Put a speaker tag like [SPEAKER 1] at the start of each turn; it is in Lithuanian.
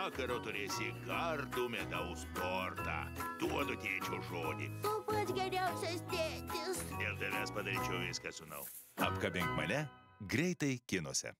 [SPEAKER 1] vakaro turėsi gardų medaus tortą. Duodu tėčio žodį.
[SPEAKER 2] Tu pats geriausias tėtis.
[SPEAKER 1] Dėl tavęs padaryčiau viską, sunau.
[SPEAKER 3] Apkabink mane greitai kinuose.